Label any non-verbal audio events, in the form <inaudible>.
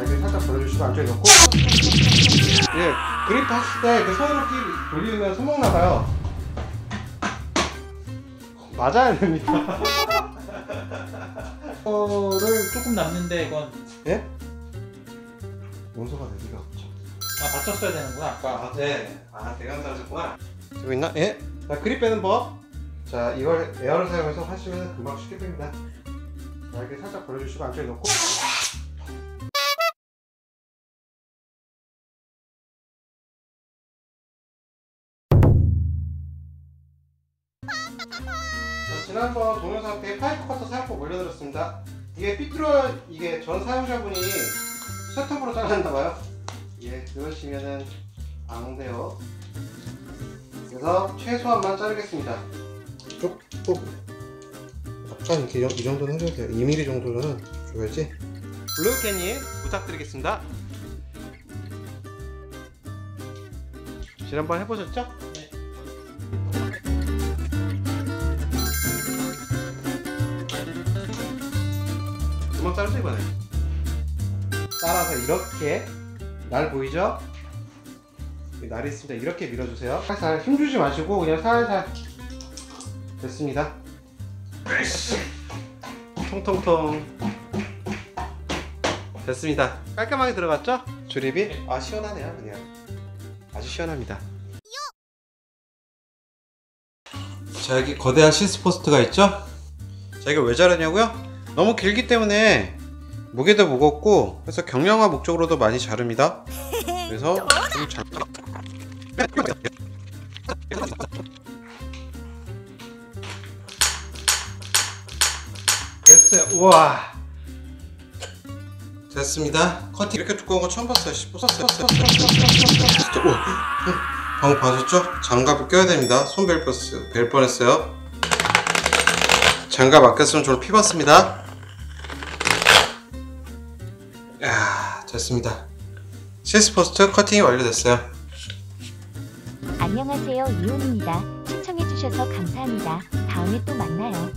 이렇게 살짝 돌려주시고 안쪽에 넣고 예 그립 하실 때그 손으로 끼 돌리면 손목 나가요 맞아야 됩니다 <laughs> 거를 조금 남는데 이건 예? 원소가 내리가 없죠 아 받쳤어야 되는구나 아까 아, 네. 아, 대강 따졌구나. 되고 있나? 예. 자, 그립 빼는 법. 자, 이걸 에어를 사용해서 하시면 금방 쉽게 됩니다. 자, 이렇게 살짝 벌려주시고 안쪽에 넣고. 지난번 동영상 때 파이프 커터 사용법 올려드렸습니다. 이게 삐뚤어, 이게 전 사용자분이 셋톱으로 잘랐나봐요. 예, 그러시면은 안 돼요. 그래서 최소한만 자르겠습니다. 조금 약간 이렇게 이 정도는 해줘야 돼요. 2mm 정도는 줘야지. 블루캐님 부탁드리겠습니다. 지난번 해보셨죠? 네. 금방 자르죠 이번에. 따라서 이렇게 날 보이죠? 날이 있습니다. 이렇게 밀어주세요. 살살 힘주지 마시고 그냥 살살 됐습니다. 통통통 됐습니다. 깔끔하게 들어갔죠? 조립이 아 시원하네요 그냥 아주 시원합니다. 자 여기 거대한 시스포스트가 있죠? 자 이거 왜 자르냐고요? 너무 길기 때문에 무게도 무겁고 그래서 경량화 목적으로도 많이 자릅니다. 그래서 <laughs> 좀 잘. 됐어요. 우와. 됐습니다. 커팅 이렇게 두꺼운 거 처음 봤어요. 우와. 방금 봐셨죠? 장갑을 껴야 됩니다. 손벨 뺐어요. 벨 뻔했어요. 장갑 안 꼈으면 저를 피봤습니다. 야 됐습니다. 시스포스트 커팅이 완료됐어요. 안녕하세요 이온입니다. 시청해주셔서 감사합니다. 다음에 또 만나요.